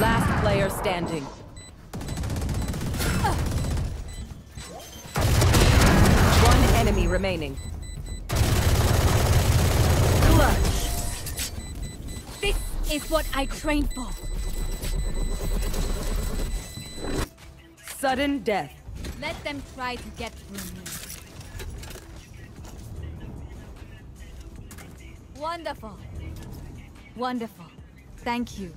Last player standing. One enemy remaining. This is what I trained for. Sudden death. Let them try to get through me. Wonderful. Wonderful. Thank you.